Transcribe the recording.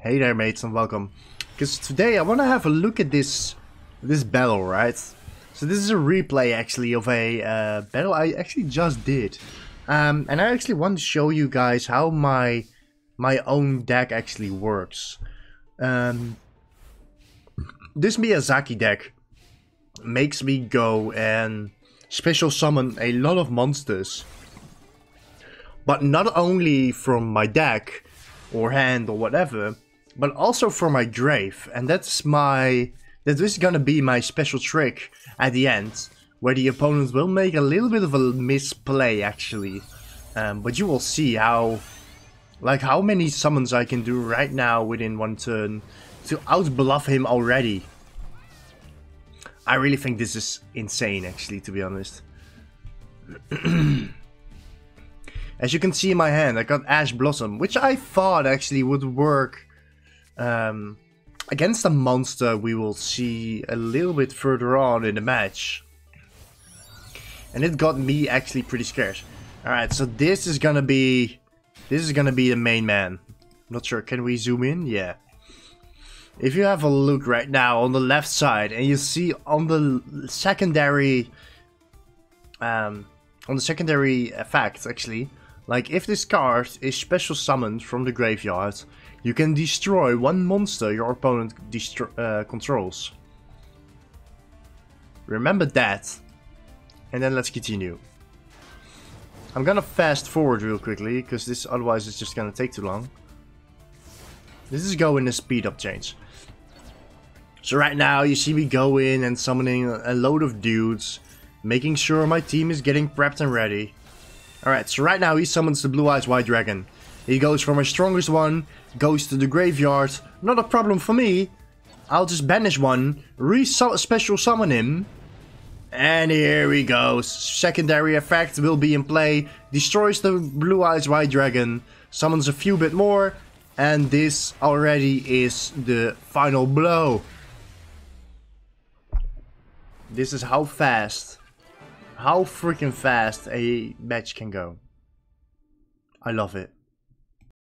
Hey there mates and welcome. Because today I want to have a look at this this battle, right? So this is a replay actually of a uh, battle I actually just did. Um, and I actually want to show you guys how my my own deck actually works. Um, this Miyazaki deck makes me go and special summon a lot of monsters. But not only from my deck or hand or whatever, but also for my grave. And that's my that is gonna be my special trick at the end, where the opponent will make a little bit of a misplay actually. Um, but you will see how like how many summons I can do right now within one turn to outbluff him already. I really think this is insane actually to be honest. As you can see in my hand, I got Ash Blossom, which I thought actually would work um, against a monster we will see a little bit further on in the match. And it got me actually pretty scared. Alright, so this is gonna be... This is gonna be the main man. I'm Not sure, can we zoom in? Yeah. If you have a look right now on the left side and you see on the secondary... Um, on the secondary effects actually, like if this card is special summoned from the graveyard, you can destroy one monster your opponent uh, controls. Remember that. And then let's continue. I'm gonna fast forward real quickly, because this otherwise it's just gonna take too long. This is going the speed up change. So right now you see me go in and summoning a load of dudes, making sure my team is getting prepped and ready. Alright, so right now he summons the Blue Eyes White Dragon. He goes for my strongest one, goes to the graveyard. Not a problem for me. I'll just banish one, re-special summon him. And here he goes. Secondary effect will be in play. Destroys the Blue Eyes White Dragon. Summons a few bit more. And this already is the final blow. This is how fast, how freaking fast a match can go. I love it.